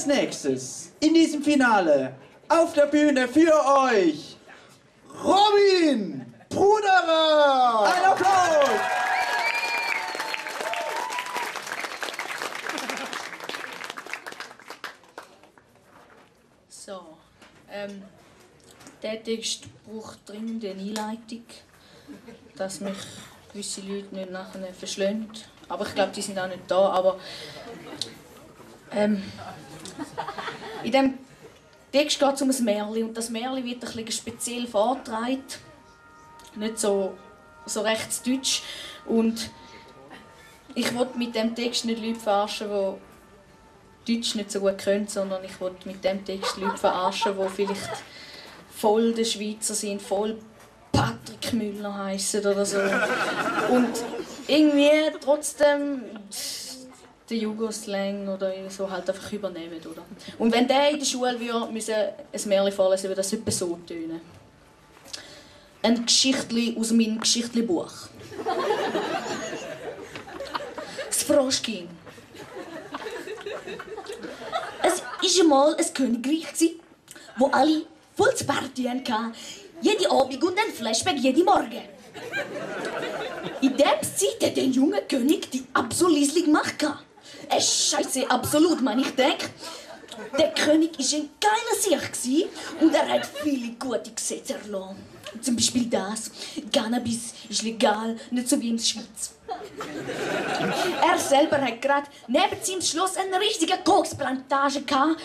Als nächstes in diesem Finale auf der Bühne für euch Robin Bruderer! Ein Applaus! So, ähm, der Text braucht dringend eine Einleitung, dass mich gewisse Leute nicht nachher verschlönen. Aber ich glaube, die sind auch nicht da. Aber ähm, in dem Text geht es um ein Märchen und das Märchen wird ein bisschen speziell vorgetragen. Nicht so, so rechts deutsch. Und ich wollte mit dem Text nicht Leute verarschen, die Deutsch nicht so gut können, sondern ich wollte mit dem Text Leute verarschen, die vielleicht voll der Schweizer sind, voll Patrick Müller heißen oder so. Und irgendwie trotzdem den Jugoslang oder so halt einfach übernehmen, oder? Und wenn der in der Schule würde, müssen ein Märchen vorlesen, würde das etwa so tönen. Ein Geschichtli aus meinem Geschichtli-Buch. Das Froschkind. Es war einmal ein Königreich, wo alle Volkspartien hatten. Jede Abend und ein Flashback jeden Morgen. In der Zeit hat der junge König die absolut Macht gehabt. Äh, Scheiße, absolut, man. Ich denke, der König war ein geiler Sieg und er hat viele gute Gesetze erlassen. Zum Beispiel das. Cannabis ist legal, nicht so wie in der Schweiz. er selber hat gerade neben seinem Schloss eine richtige Koksplantage gehabt,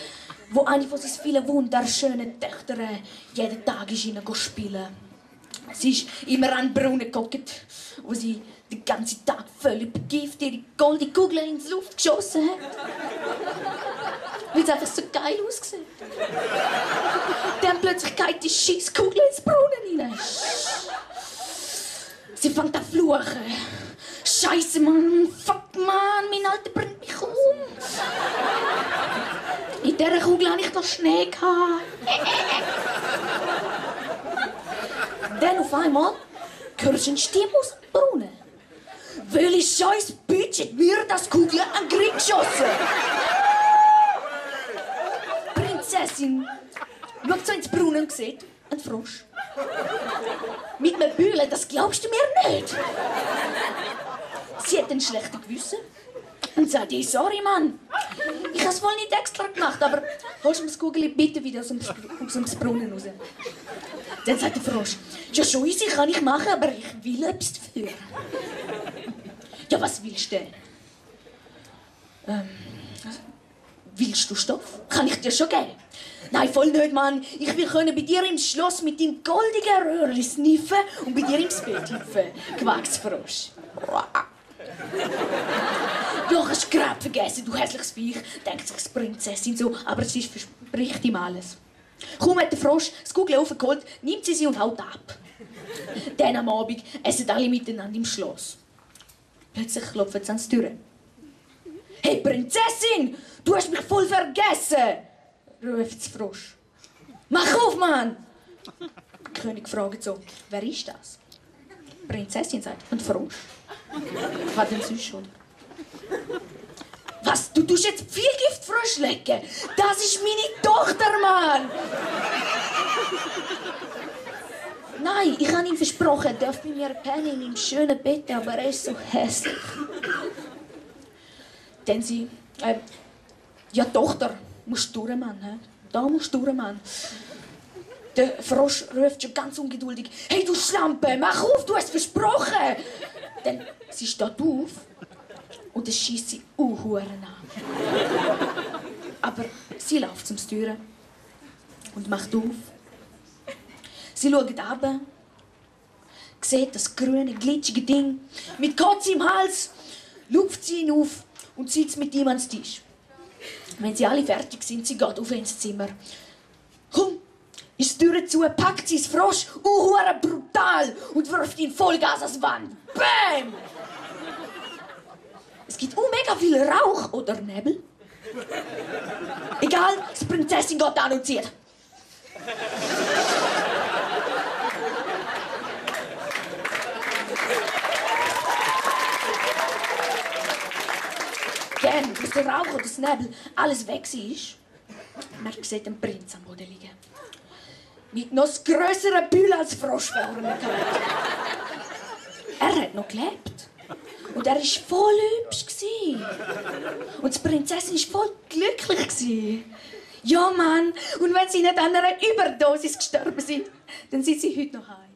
wo eine von seinen vielen wunderschönen Töchtern jeden Tag ist spielen. Sie ist immer an den Brunnen geguckt, wo sie den ganzen Tag völlig begift ihre goldene Kugel in die Luft geschossen hat. Weil es einfach so geil aussieht. Dann plötzlich geht die Schießkugel ins Brunnen hinein. Sie fängt an zu fluchen. Scheiße, Mann, fuck, Mann, mein Alter bringt mich um. In dieser Kugel hatte ich noch Schnee. Dann auf einmal hörst du einen Stimme aus dem Brunnen. Welche scheiß Bitch hat mir das Kugel an den Grill geschossen? Prinzessin schaut so ins Brunnen und sieht einen Frosch. Mit einem Bühle, das glaubst du mir nicht. Sie hat ein schlechtes Gewissen und sagt, hey, sorry, Mann. Ich habe es wohl nicht extra gemacht, aber holst du mir das Kugel bitte wieder aus dem, aus dem Brunnen raus. Dann sagt der Frosch, ja easy kann ich machen, aber ich will etwas dafür. Ja, was willst du denn? Ähm, willst du Stoff? Kann ich dir schon geben. Nein, voll nicht, Mann. Ich will können bei dir im Schloss mit dem goldigen Röhrli sniffen und bei dir ins Bett hüpfen. Gewachsfrosch. Doch, hast du gerade vergessen, du hässliches Viech, denkt sich die Prinzessin so, aber sie verspricht ihm alles. Kaum hat der Frosch das Kugel aufgeholt, nimmt sie sie und haut ab. Dann am Abend essen alle miteinander im Schloss. Plötzlich klopft es an die Tür. Hey Prinzessin, du hast mich voll vergessen, ruft der Frosch. Mach auf, Mann! Der König fragt so, wer ist das? Prinzessin sagt, ein Frosch. Was denn sonst, oder? Was? Du tust jetzt viel Giftfrosch lecken? Das ist meine Tochter, Mann! Nein, ich habe ihm versprochen, er darf bei mir pennen in meinem schönen Bett, aber er ist so hässlich. Dann sie, äh, ja Tochter, musst du durch, Mann. He? Da musst du durch, Mann. Der Frosch ruft schon ganz ungeduldig, hey du Schlampe, mach auf, du hast versprochen! Dann sie steht auf und es schießt sie uhuren an. Aber sie läuft zum Türen und macht auf. Sie schaut runter, sieht das grüne, glitschige Ding mit Kotz im Hals, lupft sie ihn auf und sitzt mit ihm ans Tisch. Wenn sie alle fertig sind, sie geht auf ins Zimmer. Komm, ist die Tür zu, packt sie das Frosch, uhuere brutal und wirft ihn Vollgas ans Wand. Bäm! Es gibt auch mega viel Rauch oder Nebel. Egal, die Prinzessin geht an und zieht. dann, als der Rauch oder das Nebel alles weg war, man sieht den Prinz am Boden liegen. Mit noch grösseren Bühl als Frosch vor ihm Er hat noch gelebt. Und er war voll hübsch. Und die Prinzessin war voll glücklich. Ja, Mann. Und wenn sie nicht an einer Überdosis gestorben sind, dann sind sie heute noch heim.